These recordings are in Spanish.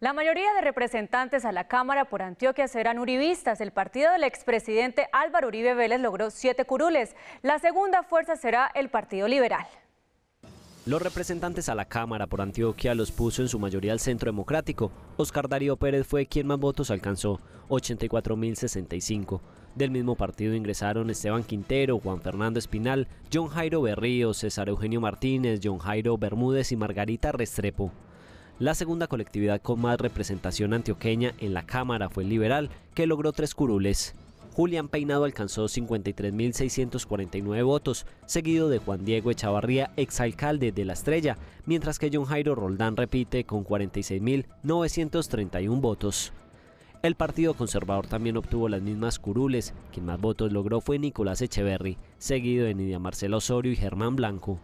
La mayoría de representantes a la Cámara por Antioquia serán uribistas. El partido del expresidente Álvaro Uribe Vélez logró siete curules. La segunda fuerza será el Partido Liberal. Los representantes a la Cámara por Antioquia los puso en su mayoría al Centro Democrático. Oscar Darío Pérez fue quien más votos alcanzó, 84.065. Del mismo partido ingresaron Esteban Quintero, Juan Fernando Espinal, John Jairo Berrío, César Eugenio Martínez, John Jairo Bermúdez y Margarita Restrepo. La segunda colectividad con más representación antioqueña en la Cámara fue el Liberal, que logró tres curules. Julián Peinado alcanzó 53.649 votos, seguido de Juan Diego Echavarría, exalcalde de La Estrella, mientras que John Jairo Roldán repite con 46.931 votos. El Partido Conservador también obtuvo las mismas curules. Quien más votos logró fue Nicolás Echeverry, seguido de Nidia Marcela Osorio y Germán Blanco.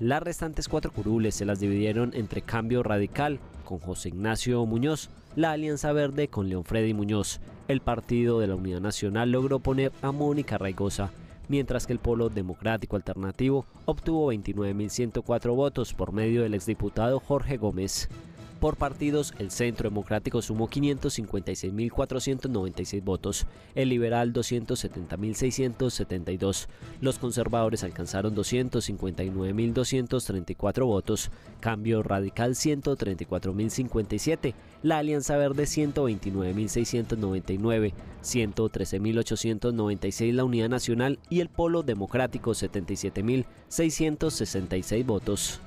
Las restantes cuatro curules se las dividieron entre Cambio Radical con José Ignacio Muñoz, la Alianza Verde con León Freddy Muñoz. El Partido de la Unidad Nacional logró poner a Mónica Raigosa, mientras que el Polo Democrático Alternativo obtuvo 29.104 votos por medio del exdiputado Jorge Gómez. Por partidos, el Centro Democrático sumó 556.496 votos, el Liberal 270.672, los conservadores alcanzaron 259.234 votos, Cambio Radical 134.057, la Alianza Verde 129.699, 113.896 la Unidad Nacional y el Polo Democrático 77.666 votos.